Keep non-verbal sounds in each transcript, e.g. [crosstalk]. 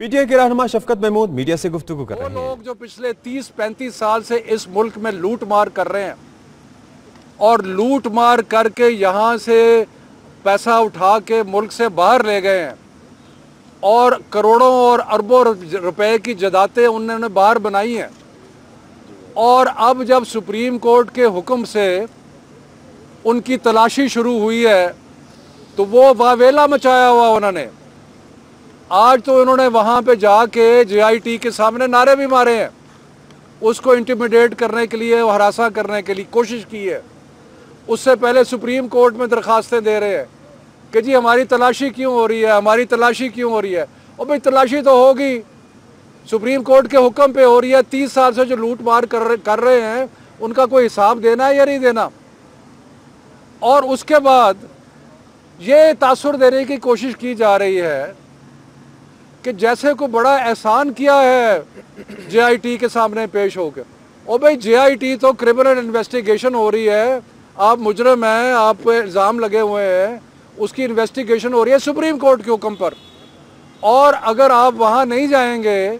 PTI के रहनुमा शफकत Mahmood media से गुफ्तु कर रहे हैं। लोग जो पिछले 30-35 साल से इस मुल्क में लूट मार कर रहे हैं और लूट मार करके यहाँ से पैसा उठा के मुल्क से बाहर ले गए हैं और करोड़ों और अरबों रुपए की जदातें उन्होंने बाहर बनाई हैं। और अब जब सुप्रीम कोर्ट के हुक्म से उनकी तलाशी शुरू हुई है तो वो वावेला मचाया हुआ उन्होंने। आज तो उन्होंने वहाँ पे जाके जेआईटी के सामने नारे भी मारे हैं। उसको इंटिमिडेट करने के लिए हरासा करने के लिए कोशिश की है। उससे पहले सुप्रीम कोर्ट में दरखास्तें दे रहे हैं कि जी हमारी तलाशी क्यों हो रही है, हमारी तलाशी क्यों हो रही है? और भाई तलाशी तो होगी। सुप्रीम कोर्ट के हुक्म पे हो रही है। तीस साल से जो लूट मार कर कर रहे हैं, उनका कोई हिसाब देना है या नहीं देना? और उसके बाद ये तासुर देने की कोशिश की जा रही है कि जैसे को बड़ा एहसान किया है जेआईटी के सामने पेश होकर ओ भाई जेआईटी तो क्रिमिनल इन्वेस्टिगेशन हो रही है। आप मुजरम हैं, आप पे इल्ज़ाम लगे हुए हैं। उसकी इन्वेस्टिगेशन हो रही है, सुप्रीम कोर्ट के हुक्म पर। और अगर आप वहाँ नहीं जाएँगे,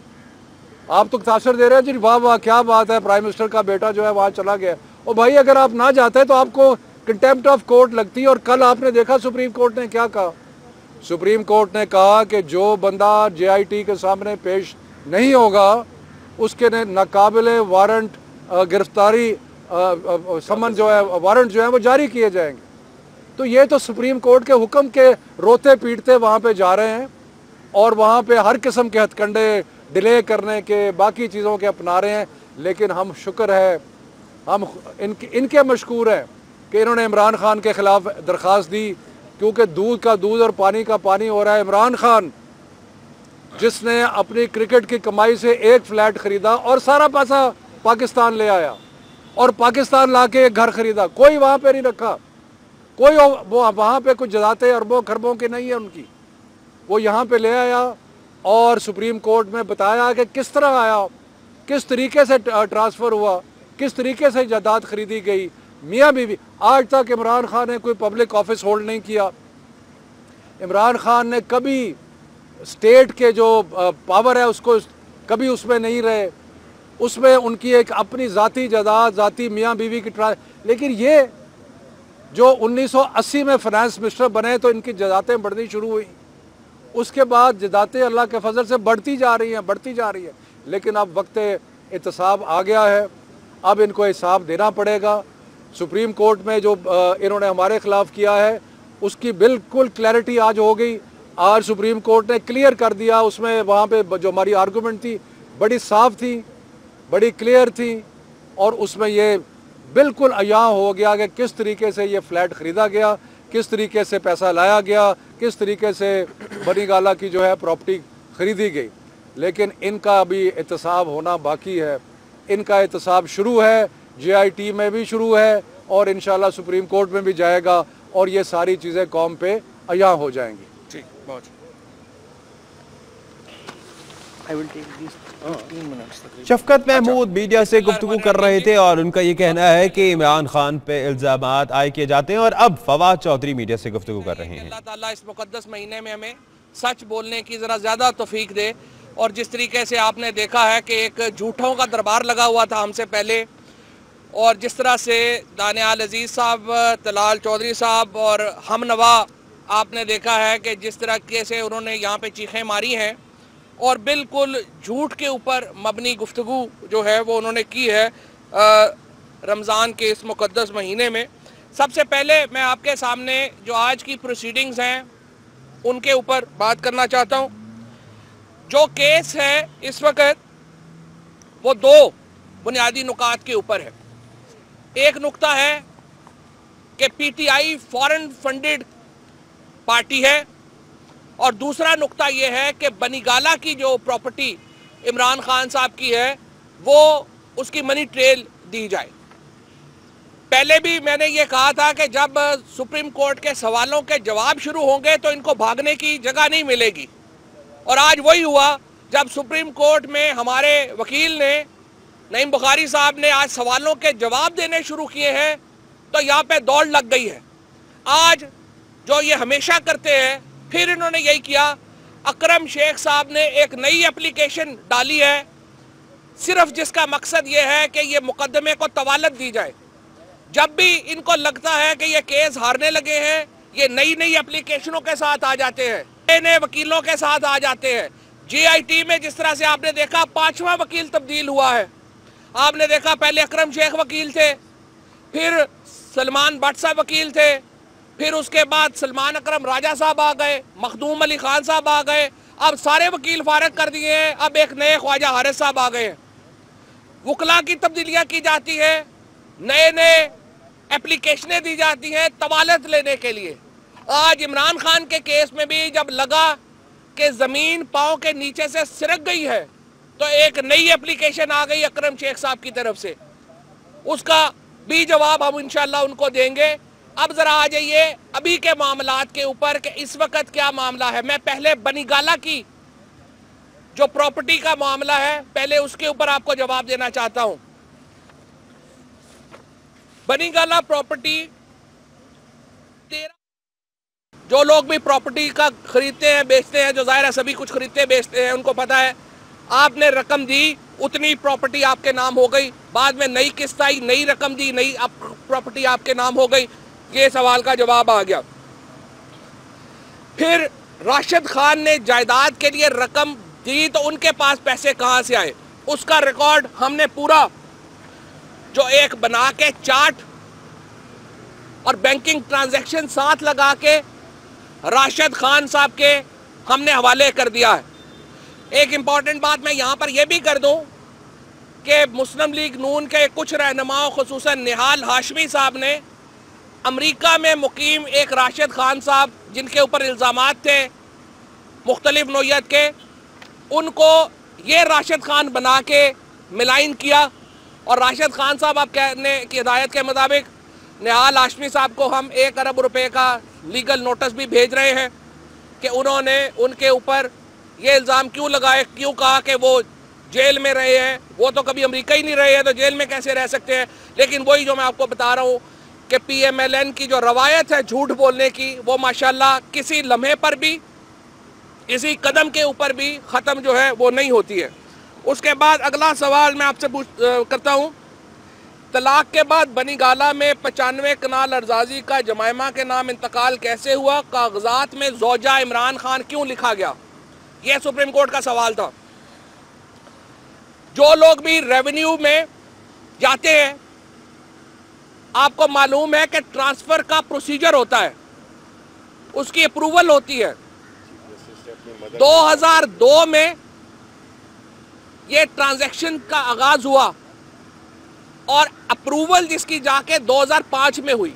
आप तो तासर दे रहे हैं, जी वाह वाह, क्या बात है प्राइम मिनिस्टर का बेटा जो है वहाँ चला गया। और भाई, अगर आप ना जाते तो आपको कंटेम्प्ट ऑफ़ कोर्ट लगती और कल आपने देखा सुप्रीम कोर्ट ने क्या कहा? सुप्रीम कोर्ट ने कहा कि जो बंदा जेआईटी के सामने पेश नहीं होगा, उसके ने नाकाबिल वारंट गिरफ्तारी समन जो है, वारंट जो है, वो जारी किए जाएँगे। तो ये तो सुप्रीम कोर्ट के हुक्म के रोते पीटते वहाँ पे जा रहे हैं और वहाँ पे हर किस्म के हथकंडे डिले करने के बाकी चीज़ों के अपना रहे हैं। लेकिन हम शुक्र है, हम इनके इनके मशहूर हैं कि इन्होंने इमरान खान के ख़िलाफ़ दरख्वास्त दी क्योंकि दूध का दूध और पानी का पानी हो रहा है। इमरान खान, जिसने अपनी क्रिकेट की कमाई से एक फ्लैट खरीदा और सारा पैसा पाकिस्तान ले आया और पाकिस्तान ला के एक घर खरीदा। कोई वहाँ पे नहीं रखा। कोई वो वहाँ पे कुछ जदाते अरबों, खरबों की नहीं है उनकी। वो यहाँ पे ले आया और सुप्रीम कोर्ट में बताया कि किस तरह आया, किस तरीके से ट्रांसफ़र हुआ, किस तरीके से जदाद खरीदी गई मियाँ बीवी, आज तक इमरान खान ने कोई पब्लिक ऑफ़िस होल्ड नहीं किया। इमरान खान ने कभी स्टेट के जो पावर है उसको कभी उसमें नहीं रहे। उसमें उनकी एक अपनी ज़ाती जदाद, ज़ाती मियाँ बीवी की ट्रा लेकिन ये जो 1980 में फाइनेंस मिनिस्टर बने तो इनकी जदातें बढ़नी शुरू हुई। उसके बाद जदातें अल्लाह के फजल से बढ़ती जा रही हैं, बढ़ती जा रही हैं। लेकिन अब वक्त एहतसाब आ गया है। अब इनको हिसाब देना पड़ेगा। सुप्रीम कोर्ट में जो इन्होंने हमारे खिलाफ किया है, उसकी बिल्कुल क्लैरिटी आज हो गई। आज सुप्रीम कोर्ट ने क्लियर कर दिया, उसमें वहाँ पे जो हमारी आर्गूमेंट थी, बड़ी साफ़ थी, बड़ी क्लियर थी, और उसमें ये बिल्कुल अया हो गया कि किस तरीके से ये फ्लैट ख़रीदा गया, किस तरीके से पैसा लाया गया, किस तरीके से बनी गाला की जो है प्रॉपर्टी ख़रीदी गई। लेकिन इनका अभी एहतसाब होना बाकी है, इनका एहतसाब शुरू है जेआईटी में भी शुरू है और इन सुप्रीम कोर्ट में भी जाएगा और ये सारी चीज़ें कॉम पे अया हो जाएँगी। ठीक बहुत शफकत महमूद मीडिया से गुफ्तु कर रहे थे और उनका ये कहना है कि इमरान खान पे इल्ज़ाम आय किए जाते हैं और अब फवाद चौधरी मीडिया से गुफ्तु कर रहे हैं। अल्लाह ताला इस मुकद्दस महीने में हमें सच बोलने की ज़रा ज़्यादा तोफीक दे। और जिस तरीके से आपने देखा है कि एक झूठों का दरबार लगा हुआ था हमसे पहले और जिस तरह से दानियाल अज़ीज़ साहब, तलाल चौधरी साहब और हम नवा आपने देखा है कि जिस तरीके से उन्होंने यहाँ पे चीखें मारी हैं और बिल्कुल झूठ के ऊपर मबनी गुफ्तु जो है वो उन्होंने की है रमज़ान के इस मुकदस महीने में। सबसे पहले मैं आपके सामने जो आज की प्रोसीडिंग्स हैं, उनके ऊपर बात करना चाहता हूँ। जो केस है इस वक्त, वो दो बुनियादी नुकात के ऊपर है। एक नुक्ता है कि पीटीआई फॉरेन फंडेड पार्टी है और दूसरा नुक्ता यह है कि बनीगाला की जो प्रॉपर्टी इमरान खान साहब की है, वो उसकी मनी ट्रेल दी जाए। पहले भी मैंने ये कहा था कि जब सुप्रीम कोर्ट के सवालों के जवाब शुरू होंगे तो इनको भागने की जगह नहीं मिलेगी। और आज वही हुआ जब सुप्रीम कोर्ट में हमारे वकील ने नईम बुखारी साहब ने आज सवालों के जवाब देने शुरू किए हैं तो यहाँ पे दौड़ लग गई है। आज जो ये हमेशा करते हैं, फिर इन्होंने यही किया, अकरम शेख साहब ने एक नई एप्लीकेशन डाली है, सिर्फ़ जिसका मकसद ये है कि ये मुकदमे को तवालत दी जाए। जब भी इनको लगता है कि ये केस हारने लगे हैं, ये नई नई एप्लीकेशनों के साथ आ जाते हैं नए नए वकीलों के साथ आ जाते हैं। जीआईटी में जिस तरह से आपने देखा, पांचवा वकील तब्दील हुआ है। आपने देखा पहले अक्रम शेख वकील थे, फिर सलमान भट्ट साहब वकील थे, फिर उसके बाद सलमान अकरम राजा साहब आ गए, मखदूम अली खान साहब आ गए, अब सारे वकील फारग कर दिए हैं, अब एक नए ख्वाजा हारिस साहब आ गए हैं। वकला की तब्दीलियाँ की जाती है नए नए एप्लीकेशनें दी जाती हैं तवालत लेने के लिए। आज इमरान खान के केस में भी जब लगा कि ज़मीन पाँव के नीचे से सिरक गई है तो एक नई एप्लीकेशन आ गई अकरम शेख साहब की तरफ़ से। उसका भी जवाब हम इंशाल्लाह उनको देंगे। अब ज़रा आ जाइए अभी के मामला के ऊपर कि इस वक्त क्या मामला है। मैं पहले बनीगाला की जो प्रॉपर्टी का मामला है, पहले उसके ऊपर आपको जवाब देना चाहता हूँ। बनीगाला प्रॉपर्टी तेरह जो लोग भी प्रॉपर्टी का खरीदते हैं, बेचते हैं, जो ज़ाहिर है सभी कुछ खरीदते बेचते हैं, उनको पता है आपने रकम दी उतनी प्रॉपर्टी आपके नाम हो गई। बाद में नई किस्त आई नई रकम दी नई आप, प्रॉपर्टी आपके नाम हो गई। ये सवाल का जवाब आ गया। फिर राशिद खान ने जायदाद के लिए रकम दी तो उनके पास पैसे कहाँ से आए? उसका रिकॉर्ड हमने पूरा जो एक बना के चार्ट और बैंकिंग ट्रांजैक्शन साथ लगा के राशिद खान साहब के हमने हवाले कर दिया है। एक इंपॉर्टेंट बात मैं यहाँ पर यह भी कर दूँ कि मुस्लिम लीग नून के कुछ रहनुमाओं खसूस निहाल हाशमी साहब ने अमरीका में मुकीम एक राशिद खान साहब, जिनके ऊपर इल्ज़ाम थे, मुख्तलिफ़ नोयत के, उनको ये राशिद खान बना के मिलाइन किया। और राशिद खान साहब, आप कहने की हिदायत के मुताबिक, निहाल हाशमी साहब को हम एक अरब रुपए का लीगल नोटिस भी भेज रहे हैं कि उन्होंने उनके ऊपर ये इल्ज़ाम क्यों लगाए, क्यों कहा कि वो जेल में रहे हैं? वो तो कभी अमरीका ही नहीं रहे हैं तो जेल में कैसे रह सकते हैं? लेकिन वही जो मैं आपको बता रहा हूँ कि पीएमएलएन की जो रवायत है झूठ बोलने की, वो माशाल्लाह किसी लम्हे पर भी किसी कदम के ऊपर भी ख़त्म जो है वो नहीं होती है। उसके बाद अगला सवाल मैं आपसे पूछ करता हूँ। तलाक के बाद बनी गाला में पचानवे कनाल अर्जाजी का जमायमा के नाम इंतकाल कैसे हुआ? कागजात में जोजा इमरान खान क्यों लिखा गया? यह सुप्रीम कोर्ट का सवाल था। जो लोग भी रेवेन्यू में जाते हैं, आपको मालूम है कि ट्रांसफ़र का प्रोसीजर होता है। उसकी अप्रूवल होती है। 2002 में ये ट्रांजैक्शन का आगाज़ हुआ और अप्रूवल जिसकी जाके 2005 में हुई।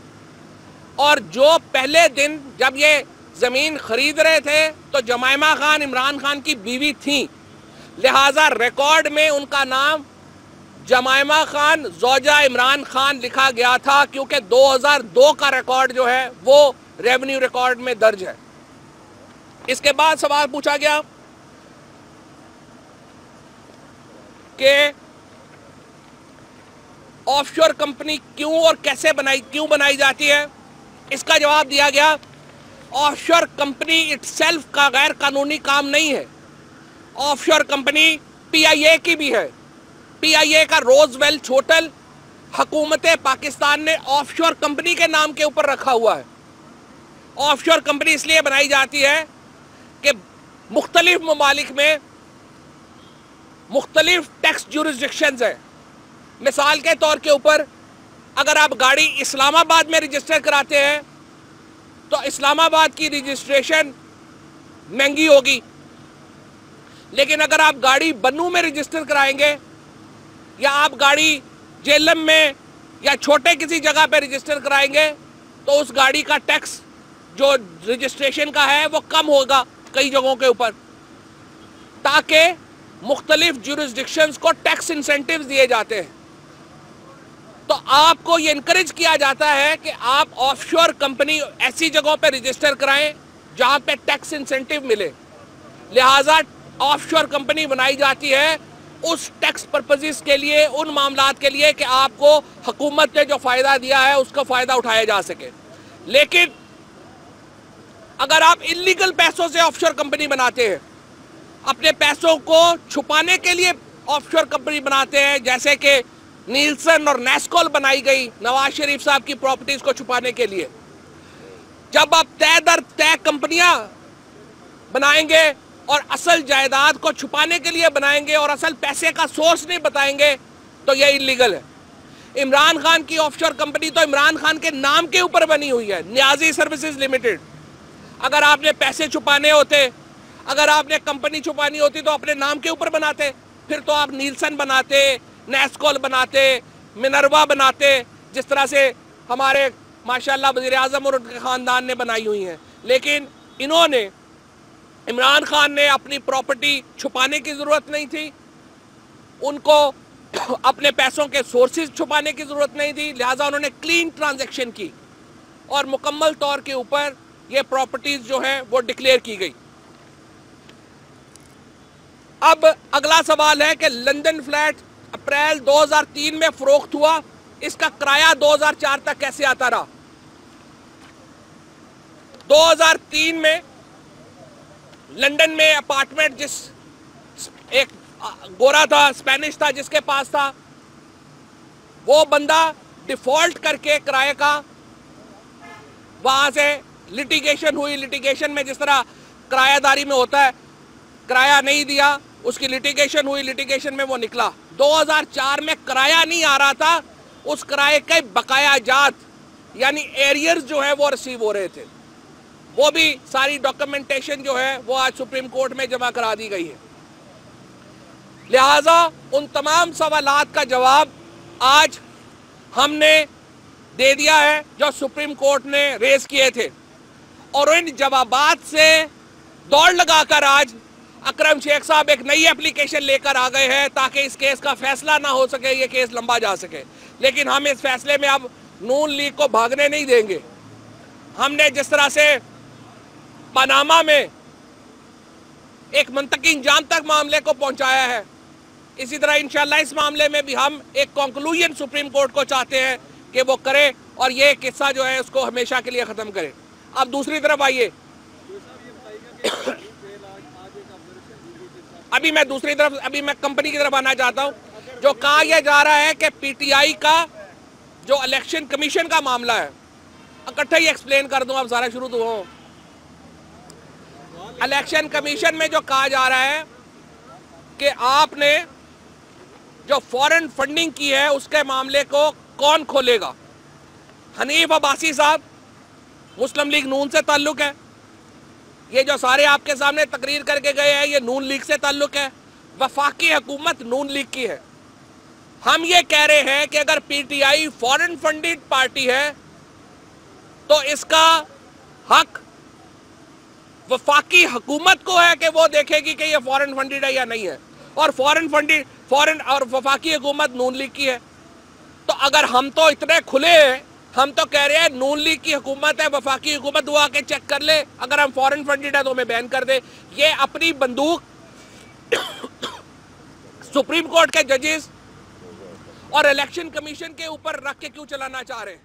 और जो पहले दिन जब ये ज़मीन खरीद रहे थे तो जमायमा खान, इमरान खान की बीवी थी। लिहाजा रिकॉर्ड में उनका नाम जमायमा खान, जोजा इमरान खान लिखा गया था, क्योंकि 2002 का रिकॉर्ड जो है, वो रेवेन्यू रिकॉर्ड में दर्ज है। इसके बाद सवाल पूछा गया कि ऑफशोर कंपनी क्यों और कैसे बनाई, क्यों बनाई जाती है? इसका जवाब दिया गया ऑफशोर कंपनी इटसेल्फ का गैर कानूनी काम नहीं है। ऑफशोर कंपनी पीआईए की भी है। पीआईए का रोजवेल होटल हकूमत पाकिस्तान ने ऑफशोर कंपनी के नाम के ऊपर रखा हुआ है। ऑफशोर कंपनी इसलिए बनाई जाती है कि मुख्तलिफ़ ममालिक में मुख्तलिफ़ टैक्स जुरिस्डिक्शन है। मिसाल के तौर के ऊपर अगर आप गाड़ी इस्लामाबाद में रजिस्टर कराते हैं तो इस्लामाबाद की रजिस्ट्रेशन महँगी होगी। लेकिन अगर आप गाड़ी बन्नू में रजिस्टर कराएँगे, या आप गाड़ी जेलम में या छोटे किसी जगह पे रजिस्टर कराएँगे तो उस गाड़ी का टैक्स जो रजिस्ट्रेशन का है, वो कम होगा कई जगहों के ऊपर। ताकि मुख्तलिफ़ जुरिस्डिक्शंस को टैक्स इंसेंटिव दिए जाते हैं। तो आपको ये इनक्रेज किया जाता है कि आप ऑफशोर कंपनी ऐसी जगहों पे रजिस्टर कराएँ जहाँ पे टैक्स इंसेंटिव मिले। लिहाजा ऑफशोर कंपनी बनाई जाती है उस टैक्स पर्पजेस के लिए, उन मामला के लिए कि आपको हुकूमत ने जो फ़ायदा दिया है उसका फ़ायदा उठाया जा सके। लेकिन अगर आप इलीगल पैसों से ऑफशोर कंपनी बनाते हैं, अपने पैसों को छुपाने के लिए ऑफशोर कंपनी बनाते हैं, जैसे कि नीलसन और नेस्कॉल बनाई गई नवाज़ शरीफ साहब की प्रॉपर्टीज़ को छुपाने के लिए। जब आप तय दर, तय कंपनियाँ बनाएँगे और असल जायदाद को छुपाने के लिए बनाएँगे और असल पैसे का सोर्स नहीं बताएँगे तो यह इलीगल है। इमरान खान की ऑफशोर कंपनी तो इमरान खान के नाम के ऊपर बनी हुई है, न्याजी सर्विसेज़ लिमिटेड अगर आपने पैसे छुपाने होते, अगर आपने कंपनी छुपानी होती तो अपने नाम के ऊपर बनाते, फिर तो आप नीलसन बनाते नेस्कॉल बनाते मिनरवा बनाते, जिस तरह से हमारे, माशाल्लाह वज़ीर अजम और उनके ख़ानदान ने बनाई हुई हैं। लेकिन इन्होंने, इमरान खान ने अपनी प्रॉपर्टी छुपाने की ज़रूरत नहीं थी। उनको [coughs] अपने पैसों के सोर्सेज छुपाने की ज़रूरत नहीं थी, लिहाजा उन्होंने क्लीन ट्रांजेक्शन की। और मुकम्मल तौर के ऊपर ये प्रॉपर्टीज़ जो हैं, वो डिक्लेयर की गई। अब अगला सवाल है कि लंदन फ्लैट अप्रैल 2003 में फरोख्त हुआ। इसका किराया 2004 तक कैसे आता रहा? 2003 में लंदन में अपार्टमेंट जिस एक गोरा था, स्पेनिश था, जिसके पास था, वो बंदा डिफ़ॉल्ट करके किराए का वहाँ से लिटिगेशन हुई। लिटिगेशन में जिस तरह किरायादारी में होता है, किराया नहीं दिया। उसकी लिटिगेशन हुई लिटिगेशन में वो निकला। 2004 में किराया नहीं आ रहा था, उस किराए के बकाया जात, यानी एरियर्स जो है वो रिसीव हो रहे थे। वो भी सारी डॉक्यूमेंटेशन जो है, वो आज सुप्रीम कोर्ट में जमा करा दी गई है। लिहाजा उन तमाम सवालात का जवाब आज हमने दे दिया है, जो सुप्रीम कोर्ट ने रेज किए थे। और इन जवाबात से दौड़ लगाकर आज अकरम शेख साहब एक नई एप्लीकेशन लेकर आ गए हैं ताकि इस केस का फैसला ना हो सके, ये केस लंबा जा सके। लेकिन हम इस फैसले में अब नून लीग को भागने नहीं देंगे। हमने जिस तरह से पनामा में एक मंतकी जान तक मामले को पहुँचाया है, इसी तरह इंशाल्लाह इस मामले में भी हम एक कंक्लूजन सुप्रीम कोर्ट को चाहते हैं कि वो करे और ये किस्सा जो है उसको हमेशा के लिए ख़त्म करे। अब दूसरी तरफ़ आइए। अभी मैं दूसरी तरफ़, अभी मैं कंपनी की तरफ़ आना चाहता हूँ। जो कहा यह जा रहा है कि पीटीआई का जो इलेक्शन कमीशन का मामला है, इकट्ठा ही एक्सप्लेन कर दूँ अब सारा शुरू तो हो। इलेक्शन कमीशन में जो कहा जा रहा है कि आपने जो फॉरेन फंडिंग की है, उसके मामले को कौन खोलेगा? हनीफ अब्बासी साहब, मुस्लिम लीग नून से ताल्लुक है। ये जो सारे आपके सामने तकरीर करके गए हैं, ये नून लीग से ताल्लुक है। वफाकी हुकूमत नून लीग की है। हम ये कह रहे हैं कि अगर पीटीआई फॉरेन फंडेड पार्टी है तो इसका हक वफाकी हुकूमत को है कि वो देखेगी कि ये फॉरेन फंडेड है या नहीं है। और फॉरेन फंडेड फॉरेन और वफाकी हुकूमत नून लीग की है। तो अगर हम तो इतने खुले हैं हम तो कह रहे हैं, नून लीग की हुकूमत है, वफाकी हुकूमत, वो आके चेक कर ले। अगर हम फॉरेन फंडेड है तो हमें बैन कर दे। ये अपनी बंदूक [coughs] सुप्रीम कोर्ट के जजेस और इलेक्शन कमीशन के ऊपर रख के क्यों चलाना चाह रहे हैं?